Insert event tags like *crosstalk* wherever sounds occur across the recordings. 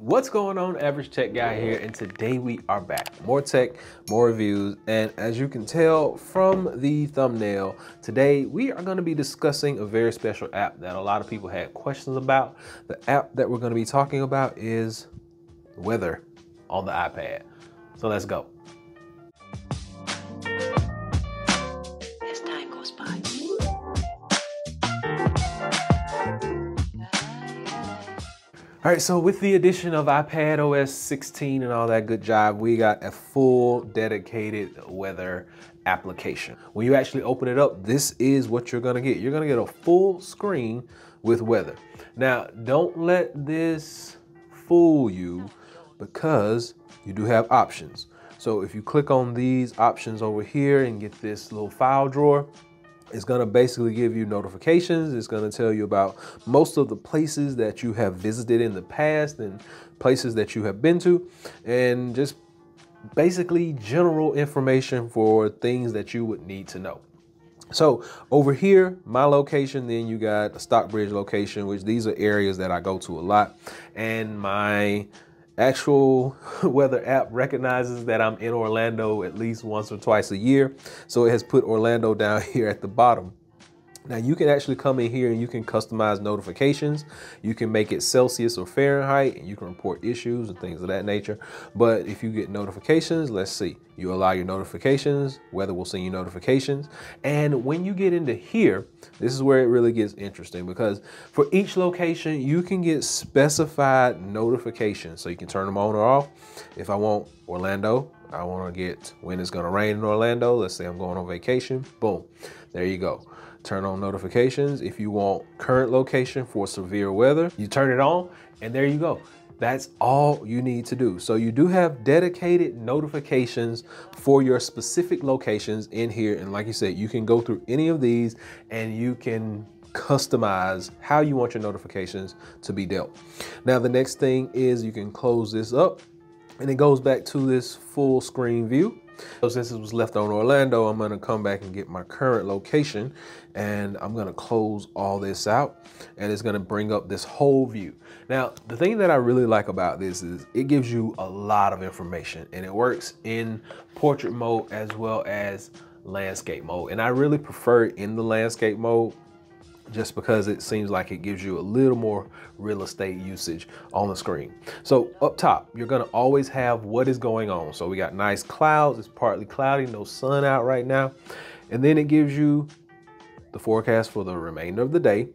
What's going on, Average Tech Guy here, and today we are back. More tech, more reviews, and as you can tell from the thumbnail, today we are gonna be discussing a very special app that a lot of people had questions about. The app that we're gonna be talking about is weather on the iPad. So let's go. All right, so with the addition of iPad OS 16 and all that good job, we got a full dedicated weather application. When you actually open it up, this is what you're gonna get. You're gonna get a full screen with weather. Now, don't let this fool you because you do have options. So if you click on these options over here and get this little file drawer, it's going to basically give you notifications. It's going to tell you about most of the places that you have visited in the past and places that you have been to and just basically general information for things that you would need to know. So over here, my location, then you got Stockbridge location, which these are areas that I go to a lot. And my actual *laughs* weather app recognizes that I'm in Orlando at least once or twice a year. So it has put Orlando *laughs* down here at the bottom. Now you can actually come in here and you can customize notifications. You can make it Celsius or Fahrenheit and you can report issues and things of that nature. But if you get notifications, let's see, you allow your notifications, weather will send you notifications. And when you get into here, this is where it really gets interesting because for each location, you can get specified notifications. So you can turn them on or off. If I want Orlando, I want to get when it's going to rain in Orlando. Let's say I'm going on vacation. Boom. There you go turn on notifications. If you want current location for severe weather, you turn it on and there you go. That's all you need to do. So you do have dedicated notifications for your specific locations in here. And like you said, you can go through any of these and you can customize how you want your notifications to be dealt. Now, the next thing is you can close this up and it goes back to this full screen view. So since it was left on Orlando, I'm gonna come back and get my current location and I'm gonna close all this out and it's gonna bring up this whole view. Now, the thing that I really like about this is it gives you a lot of information and it works in portrait mode as well as landscape mode. And I really prefer in the landscape mode just because it seems like it gives you a little more real estate usage on the screen. So up top, you're gonna always have what is going on. So we got nice clouds, it's partly cloudy, no sun out right now. And then it gives you the forecast for the remainder of the day.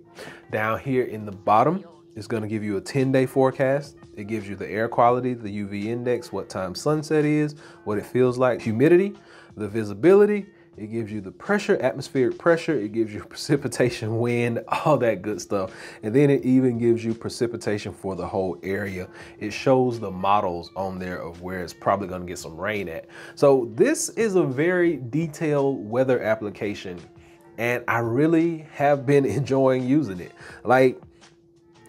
Down here in the bottom, it's gonna give you a 10 day forecast. It gives you the air quality, the UV index, what time sunset is, what it feels like, humidity, the visibility, it gives you the pressure, atmospheric pressure. It gives you *laughs* precipitation, wind, all that good stuff. And then it even gives you precipitation for the whole area. It shows the models on there of where it's probably gonna get some rain at. So this is a very detailed weather application and I really have been *laughs* enjoying using it. Like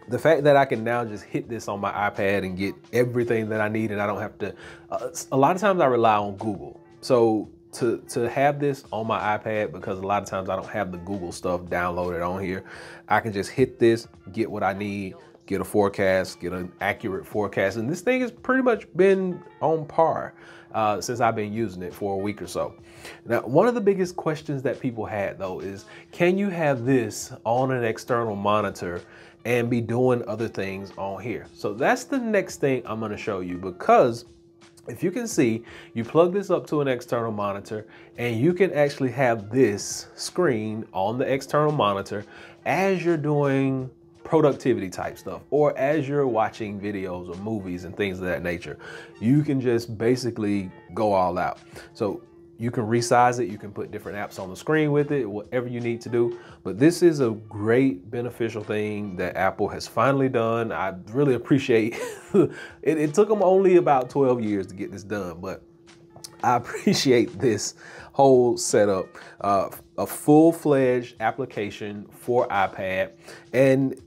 the fact that I can now just hit this on my iPad and get everything that I need and I don't have to, uh, a lot of times I rely on Google. So to to have this on my iPad because a lot of times I don't have the Google stuff downloaded on here. I can just hit this, get what I need, get a forecast, get an accurate forecast, and this thing has pretty much been on par uh, since I've been using it for a week or so. Now, one of the biggest questions that people had though is, can you have this on an external monitor and be doing other things on here? So that's the next thing I'm gonna show you because if you can see, you plug this up to an external monitor and you can actually have this screen on the external monitor as you're doing productivity type stuff or as you're watching videos or movies and things of that nature. You can just basically go all out. So you can resize it, you can put different apps on the screen with it, whatever you need to do. But this is a great beneficial thing that Apple has finally done. I really appreciate *laughs* it. It took them only about 12 years to get this done, but I appreciate this whole setup. Uh, a full-fledged application for iPad. And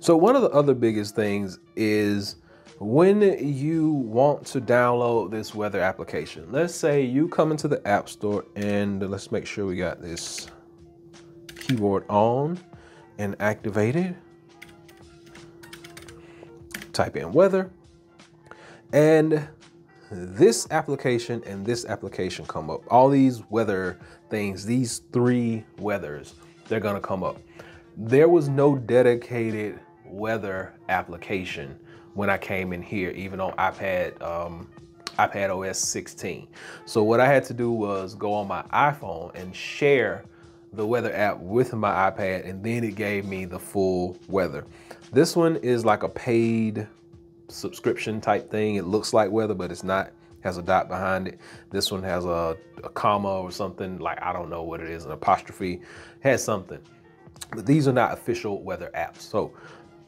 so one of the other biggest things is when you want to download this weather application, let's say you come into the App Store and let's make sure we got this keyboard on and activated. Type in weather And this application and this application come up. All these weather things, these three weathers, they're gonna come up. There was no dedicated weather application when I came in here, even on iPad, um, iPad OS 16. So what I had to do was go on my iPhone and share the weather app with my iPad, and then it gave me the full weather. This one is like a paid subscription type thing. It looks like weather, but it's not. has a dot behind it. This one has a, a comma or something like I don't know what it is, an apostrophe has something. But these are not official weather apps. So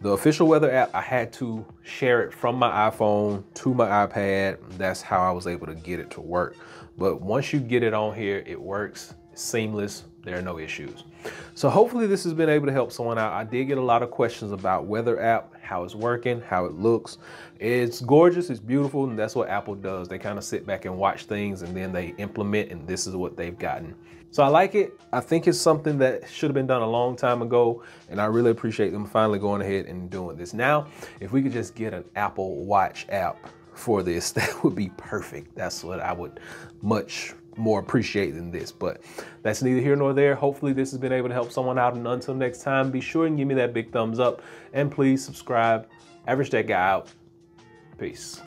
the official weather app, I had to share it from my iPhone to my iPad. That's how I was able to get it to work. But once you get it on here, it works seamless. There are no issues. So hopefully this has been able to help someone out. I did get a lot of questions about weather app, how it's working, how it looks. It's gorgeous, it's beautiful, and that's what Apple does. They kind of sit back and watch things and then they implement and this is what they've gotten. So I like it. I think it's something that should have been done a long time ago, and I really appreciate them finally going ahead and doing this. Now, if we could just get an Apple Watch app for this, *laughs* that would be perfect. That's what I would much more appreciate than this, but that's neither here nor there. Hopefully this has been able to help someone out, and until next time, be sure and give me that big thumbs up, and please subscribe. Average Tech Guy out. Peace.